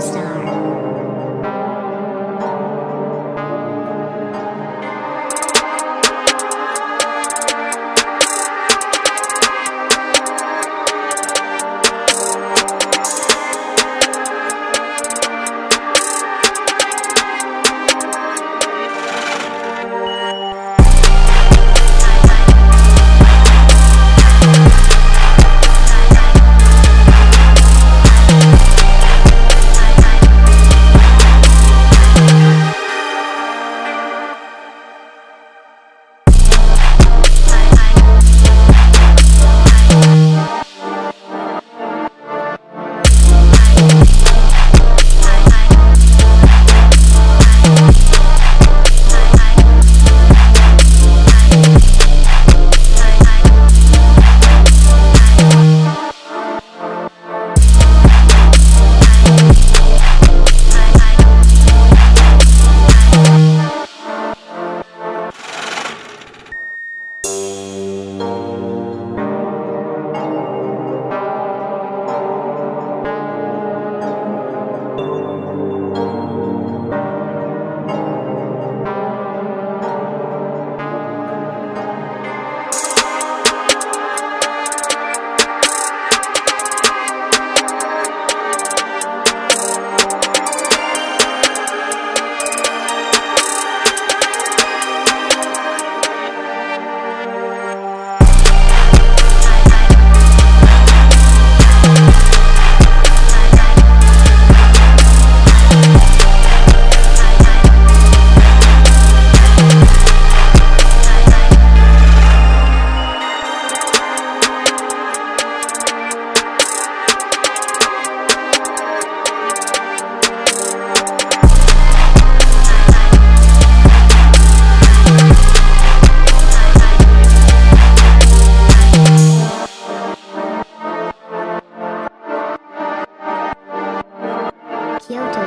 Star.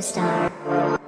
Superstar.